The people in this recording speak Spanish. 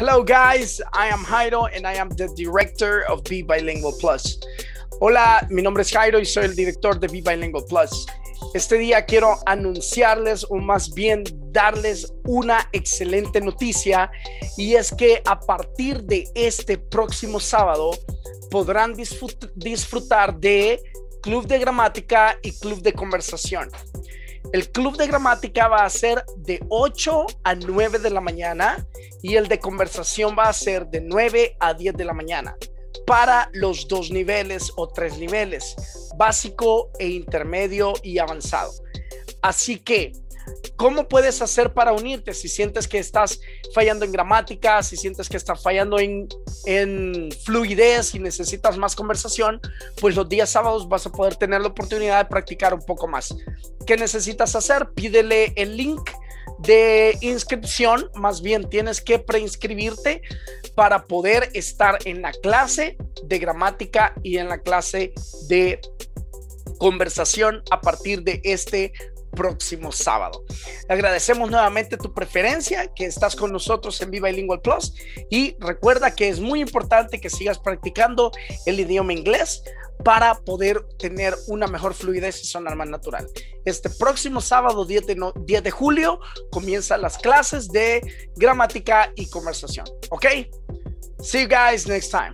Hello, guys. I am Jairo and I am the director of Be Bilingual Plus. Hola, mi nombre es Jairo y soy el director de Be Bilingual Plus. Este día quiero anunciarles o más bien darles una excelente noticia y es que a partir de este próximo sábado podrán disfrutar de Club de Gramática y Club de Conversación. El club de gramática va a ser de 8 a 9 de la mañana y el de conversación va a ser de 9 a 10 de la mañana para los dos niveles o tres niveles, básico e intermedio y avanzado. Así que ¿Cómo puedes hacer para unirte si sientes que estás fallando en gramática, si sientes que estás fallando en, fluidez y necesitas más conversación? Pues los días sábados vas a poder tener la oportunidad de practicar un poco más. ¿Qué necesitas hacer? Pídele el link de inscripción, más bien tienes que preinscribirte para poder estar en la clase de gramática y en la clase de conversación a partir de este próximo sábado. Agradecemos nuevamente tu preferencia, que estás con nosotros en Viva Bilingual Plus y recuerda que es muy importante que sigas practicando el idioma inglés para poder tener una mejor fluidez y sonar más natural. Este próximo sábado 10 de, 10 de julio comienzan las clases de gramática y conversación. ¿Ok? See you guys next time.